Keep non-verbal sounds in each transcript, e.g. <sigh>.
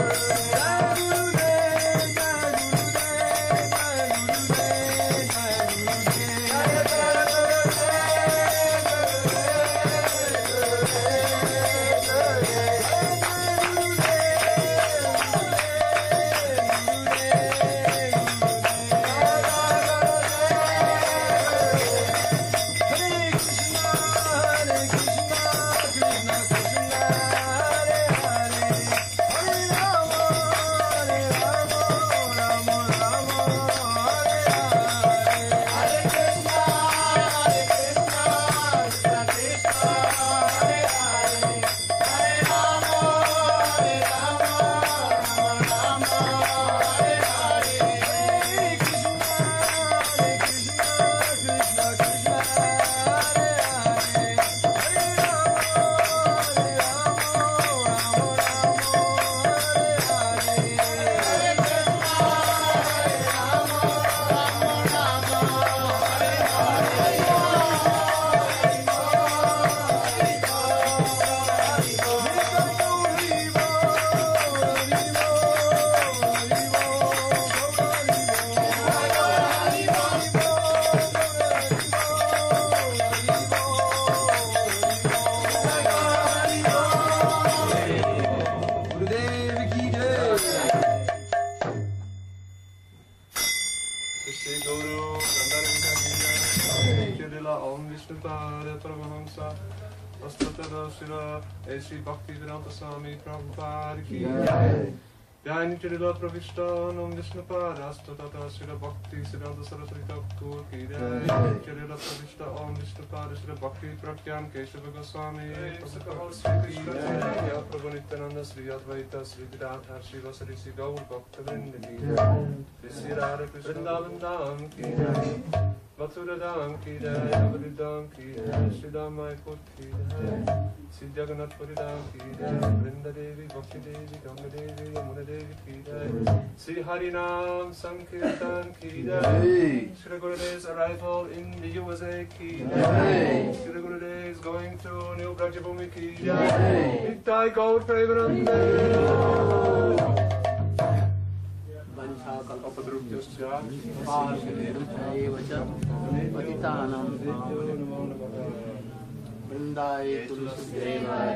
Música Srila Sri Bhaktivedanta Swami Prabhupada ki Jai Nichirila Pravishtanam Vishnupadastu Tata Srila Bhakti Siddhanta Saraswati Thakur ki Jai Nichirila Pravishta Om Vishnupada Srila Bhakti Pratyam Keshava Goswami Prabhupada Sri Krishna Jai Prabhu Nityananda Sri Advaita Sri Vidadha Sri Vasari Sri Gaur Bhakta Vrindaki Sri Radha Krishna Vrindavan Dham ki Jai Matsuradam Kidai, Avadidam Kidai, Sridamai Kot Kidai, Siddhaganath Puridam Kidai, Vrinda Devi, Bhakti Devi, Ganga Devi, Devi Kidai, Sri Harinam Sankirtan Kidai, Sri Gurudev's arrival in the USA Kidai, Sri Gurudev is going to New Brajabhumi Kidai, Nittai Gaur Premanande. Premanand वंशाकल्पद्रुभ्यश्च एव च पतितानां वृन्दाय तुलसीदेवाय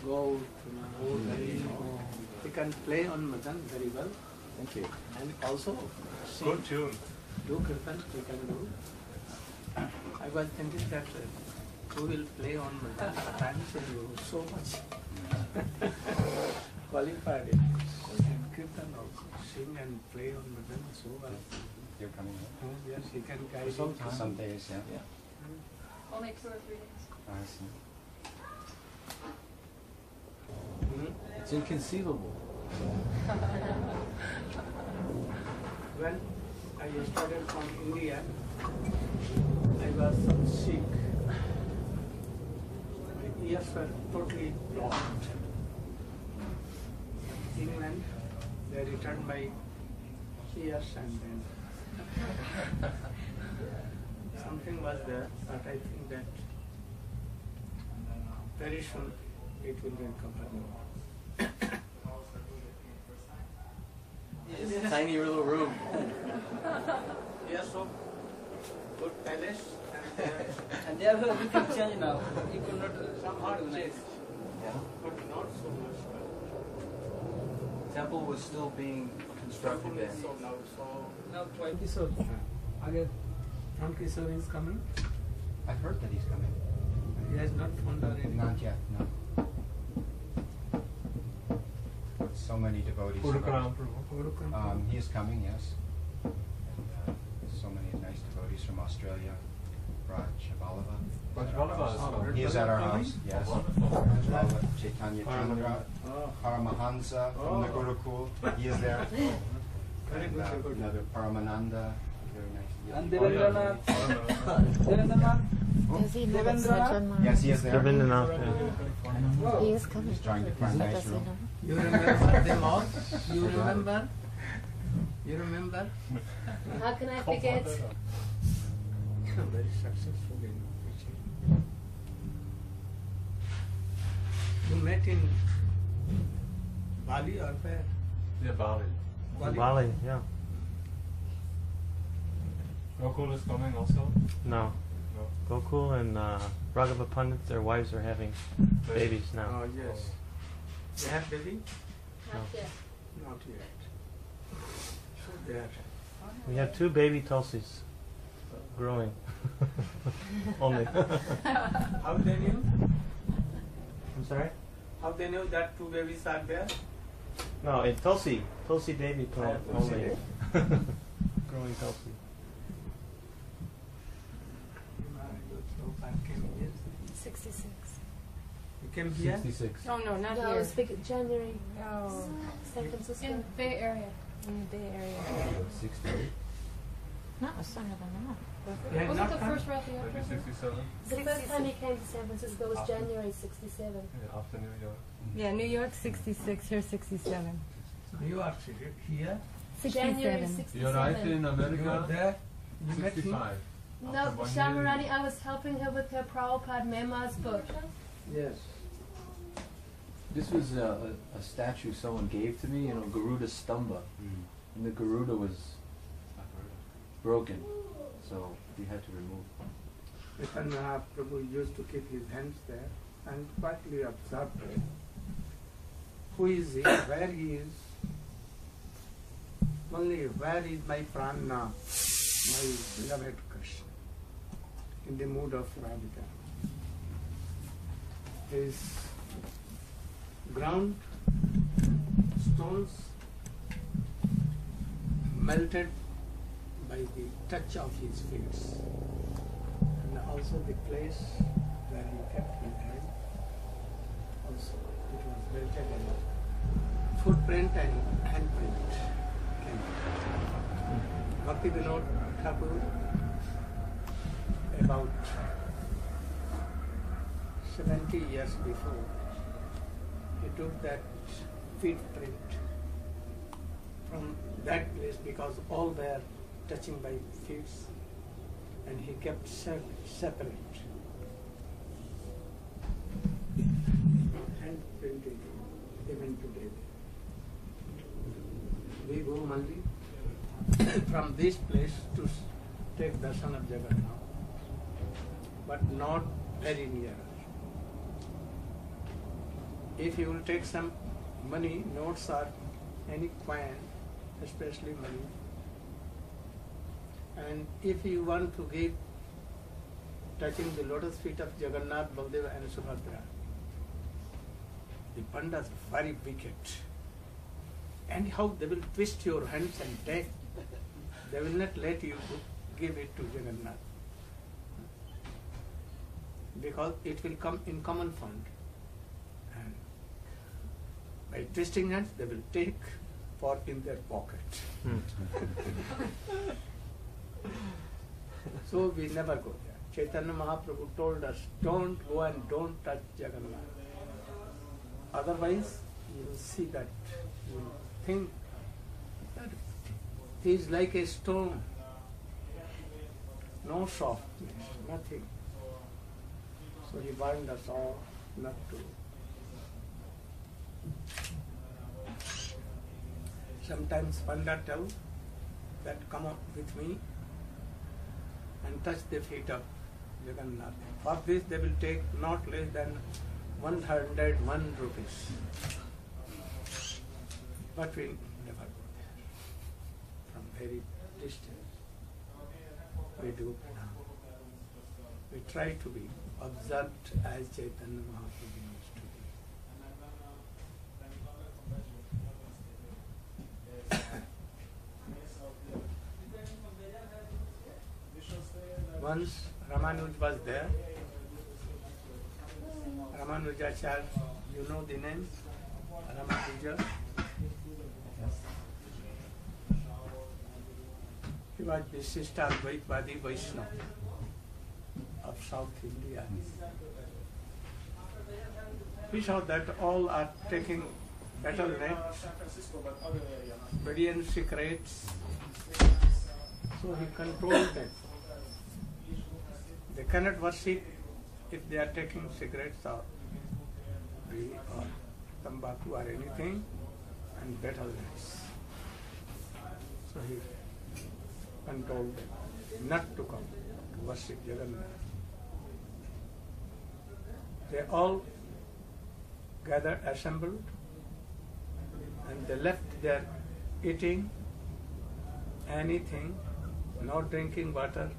Go to You can play on Madan very well. Thank you. And also sing. Good tune. Do kirtan, we can do. I was thinking that uh, who will play on Madan, but I'm saying you so much qualified in kirtan also. Sing and play on the Madan so well. You're coming here? Oh, yes, he can guide For some time. Some days, yeah. Yeah. Only two or three days. I see. Hmm? It's inconceivable. <laughs> When I started from India, I was so sick. My ears were totally blocked. England, they returned my ears and then <laughs> something was there, but I think that very soon it will be recover. Tiny little room. <laughs> Yes, so good palace and there And they have everything changed now. You could not somehow recognize. changed, Yeah. but not so much. Temple was still being constructed Temple is then. so loud, so Now twice. Kishore. Again, from Kishore is coming. I've heard that he's coming. He has not found already. Not yet, no. So many devotees. Purukaram Prabhu. Um, he is coming, yes. And, uh, so many nice devotees from Australia. Raj Vallabha. Raj at our Vallabha house. is coming. He is at our house, yes. Wonderful. As well as Chaitanya Chandra, oh, Paramahansa from the Oh. Gurukul. He is there. <laughs> And, uh, another Paramananda. Very nice. And Oh, yeah. Devendranath. <laughs> Oh, Devendranath. Does he know it's Devendranath? Yes, he is there. Rabindranath, He is coming. He's trying to find But nice room. You remember <laughs> them all? You remember? You remember? How can I forget? Very successful in preaching. You met in Bali or where? Yeah, Bali. Bali. yeah. Gokul is coming also? No. No. Gokul and uh, Raghava Pandit, their wives are having babies now. Oh, yes. They have baby? Not yet. Not yet. So they are. We have two baby Tulsis growing. <laughs> Only. How they knew? I'm sorry? How they knew that two babies are there? No, a Tulsi. Tulsi baby plant Oh, Tulsi only. <laughs> growing Tulsi. Came here. 66. You came here? 66. Oh, no, not No, here. it's big January. Oh. San Francisco. In Bay Area. in the Bay Area. 68. Not sooner than that. You had Was not it the come? first Rath Maybe 67? The first time he came to San Francisco was After. January 67. Yeah, after New York. Yeah, New York 66, here 67. You are seated here. January 67. 67. You're right in You were America, there. You met him. 65. No, After Shamarani, I was helping her with her Prabhupada Mema's book. Yes. This was a, a, a statue someone gave to me, you know, Garuda Stambha. Mm. And the Garuda was broken, so we had to remove. Chaitanya Prabhu used to keep his hands there and quietly observe it. Who is he? <coughs> Where he is? Only where is my prana, my beloved Krishna, in the mood of Radhika. His ground, stones melted by the touch of his feet and also the place where he kept his hand. Also it was melted and footprint and handprint came. Bhakti Vinod Thakur about 70 years before he took that feet print from that place because all were touching by feet and he kept se- separate. Hand printed even today. We go only <coughs> from this place to take darshan of Jagannath, but not very near. If you will take some money, notes or any coin, especially money, and if you want to give touching the lotus feet of Jagannath, Baldeva and Subhadra, the pandas are very wicked. And how they will twist your hands and take They will not let you give it to Jagannath. Because it will come in common fund. And by twisting hands, they will take for in their pocket. Hmm. <laughs> <laughs> so we never go there. Chaitanya Mahaprabhu told us, don't go and don't touch Jagannath. Otherwise, you will see that, you think that he is like a stone. No softness, nothing. So he warned us all not to. Sometimes Panda tell that come up with me and touch the feet of Jagannath. For this they will take not less than 101 rupees. But we never go there. From very distance. We do pranam. We try to be observed as Chaitanya Mahaprabhu used to be. Once Ramanuj was there. Ramanujacharya, you know the name? Ramanuja. He was Visishta Advaitwadi Vaishnava of South India. We saw that all are taking battle nets, Vedian secrets. So he controlled them. They cannot worship if they are taking cigarettes or bidi or tobacco or anything and battle nets. So he controlled them not to come to worship Jagannath. They all gathered, assembled, and they left their eating, anything, not drinking water,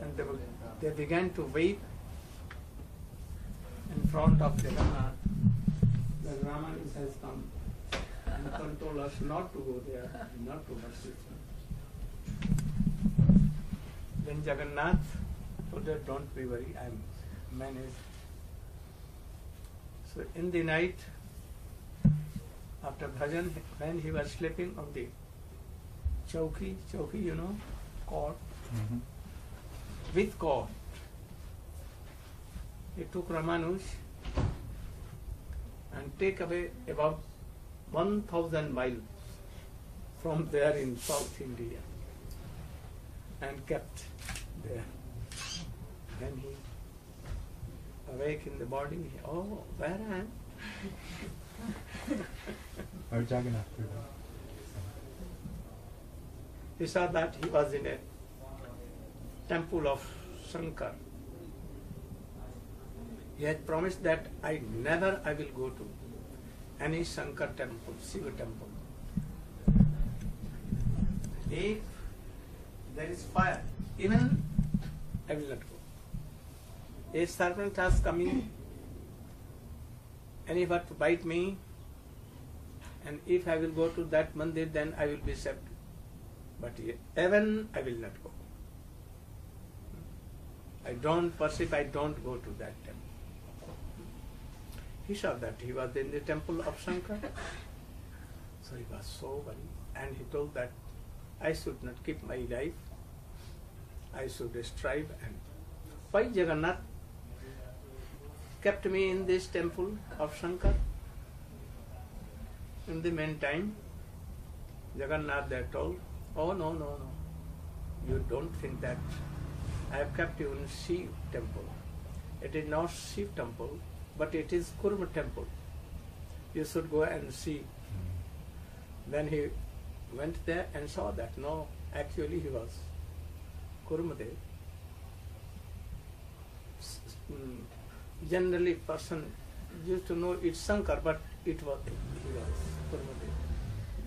and they, were, they began to weep in front of Jagannath. The Raman has come and control us not to go there, not to worship him. Then Jagannath told her, don't be worried, I am managed. So in the night, after bhajan, when he was sleeping on the chowki, chowki, you know, cot, mm-hmm. With God. he took Ramanuj and take away about 1000 miles from there in South India and kept there. Then he awake in the body, oh, where I am? Or Jagannath. He saw that he was in a temple of Shankar. He had promised that I never I will go to any Shankar temple, Shiva temple. If there is fire, even I will not go. A serpent has come in if to bite me, and if I will go to that mandir, then I will be saved. But even I will not go. I don't perceive, I don't go to that temple. He saw that he was in the temple of Shankar. So he was so worried. And he told that I should not keep my life. I should strive and why Jagannath kept me in this temple of Shankar? In the meantime, Jagannath there told, Oh no, no, no. You don't think that I have kept you in Shiv temple. It is not Shiv temple, but it is Kurma temple. You should go and see. Then he went there and saw that no, actually he was Kurmadev. Mm, Generally, person used to know it's Shankar, but it was he was Kurmadev.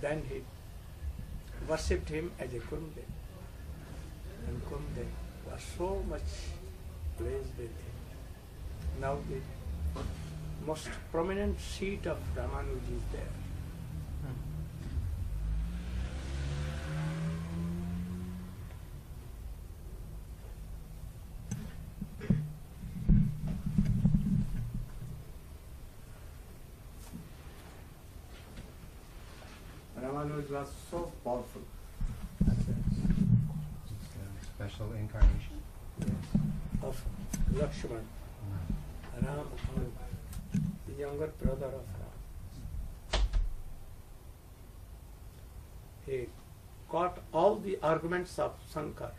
Then he worshipped him as a Kurmadev. And Kurmadev so much pleased with him. Now the most prominent seat of Ramanuj is there. was so powerful. It's a incarnation. of Lakshman, Ram, the younger brother of Ram. He caught all the arguments of Shankar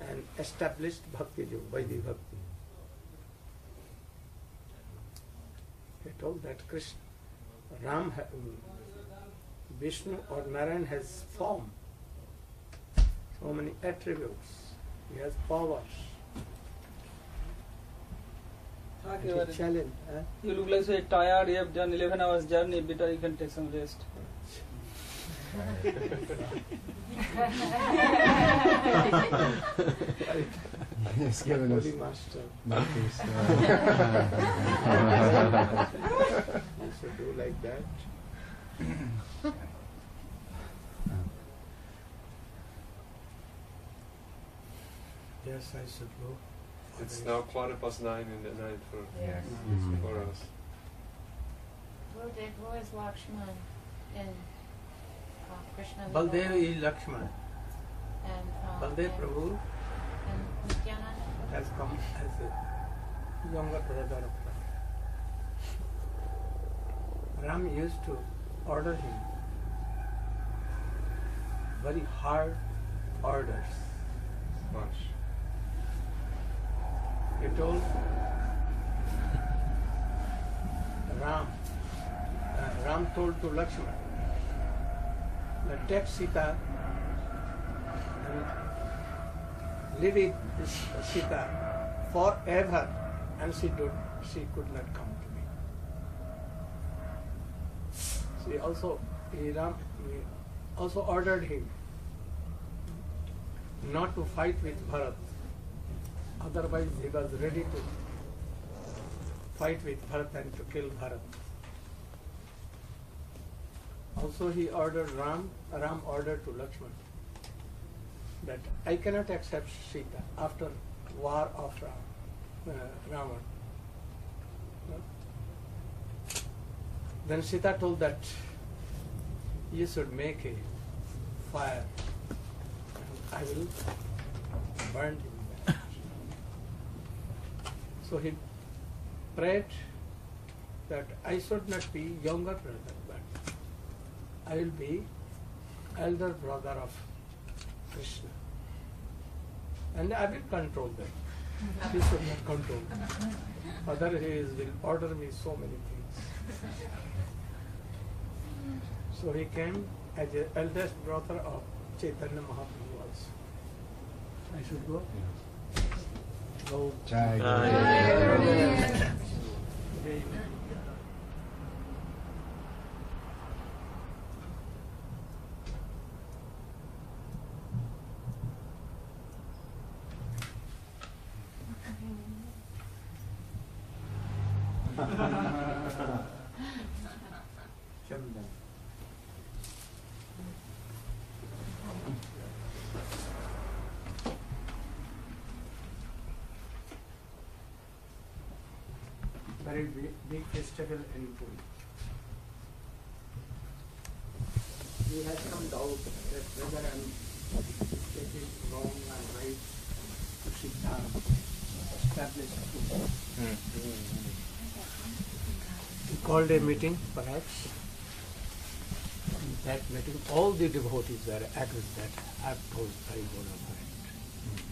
and established Bhakti Yoga, Vaidhi Bhakti. He told that Krishna, Ram, um, Vishnu or Narayan has form, so many attributes. He has powers. Challenge. Huh? You look like so tired. You have done 11 hours journey. Better you can take some rest. He's given us master. Master. I should do like that. <laughs> Yes, I should go. It's now quarter past nine in the night for, Yes. for us. Who did, who is Lakshman in uh, Krishna? Baldev is Lakshman. And, uh, Baldev and, Prabhu and Nityananda? Has come as a younger brother of Ram. Ram used to order him very hard orders. Much. He told Ram, uh, Ram told to Lakshman, that take Sita and live with Sita forever, and she did, she could not come to me. She also, he, Ram, he also ordered him not to fight with Bharat. Otherwise, he was ready to fight with Bharat and to kill Bharat. Also, he ordered Ram, Ram ordered to Lakshman that I cannot accept Sita after war of Ram, uh, Ravan. Then Sita told that you should make a fire and I will burn. So he prayed that I should not be younger brother, but I will be elder brother of Krishna. And I will control them. <laughs> He should not control them. Other he is, will order me so many things. So he came as the eldest brother of Chaitanya Mahaprabhu also. I should go? Go. lâu trời Thank you. Very big, big festival in Puri. We had some doubt that whether I'm taking wrong and right to sit down, establish We hmm. called a meeting, perhaps. In that meeting, all the devotees were agreed that I've told very bona fide.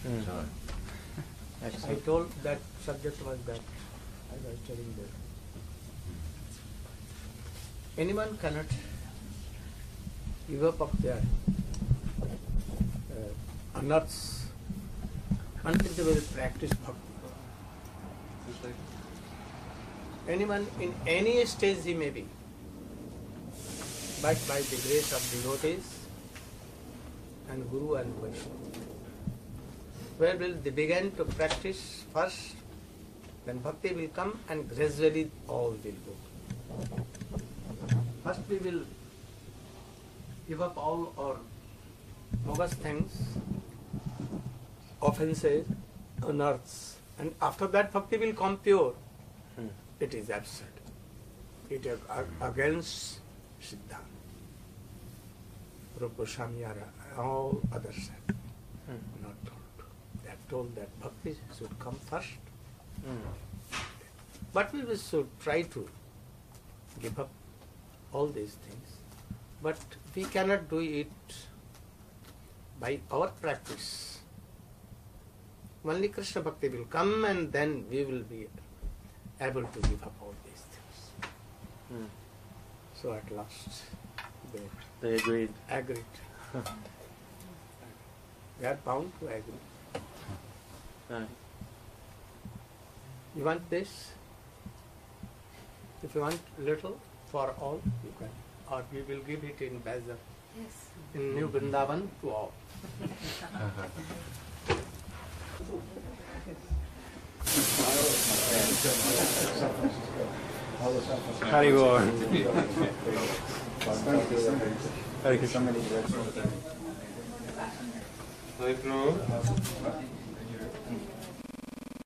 Hmm. Hmm. I told that subject was that I was telling that anyone cannot give up of their uh, unearths until they will practice bhakti. Anyone in any stage he may be, but by the grace of devotees and Guru and Vaishnava. Where will they begin to practice first, then bhakti will come and gradually all will go. First we will give up all our bogus things, offenses, unearths, and after that bhakti will come pure. It is absurd. It is against Siddhanta. Rupa or all others have Hmm. not told. They have told that bhakti should come first. Hmm. But we will should try to give up all these things. But we cannot do it by our practice. Only Krishna Bhakti will come and then we will be able to give up all these things. Hmm. So at last they They agreed. agreed. <laughs> we are bound to agree. Right. You want this? If you want little for all, you can. Or we will give it in Baza, Yes. in New Vrindavan to all. Haribol. Hare Krishna. Hare Prabhu.